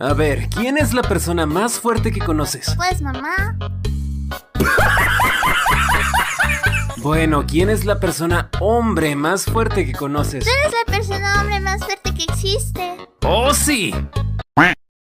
A ver, ¿quién es la persona más fuerte que conoces? Pues mamá. Bueno, ¿quién es la persona hombre más fuerte que conoces? Tú eres la persona hombre más fuerte que existe. ¡Oh, sí!